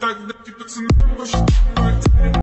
Тогда ты пацаны